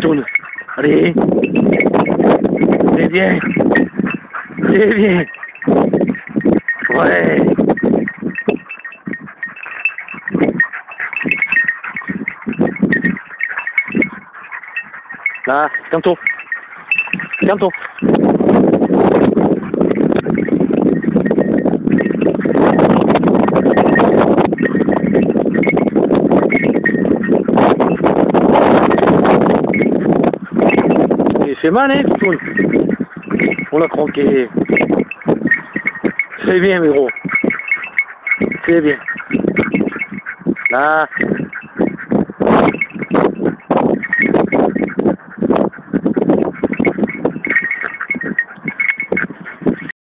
tourne. Allez. C'est bien. C'est bien. Ouais. Là. Tantôt. Il fait mal, hein, On l'a croqué. C'est bien, gros. C'est bien. Là.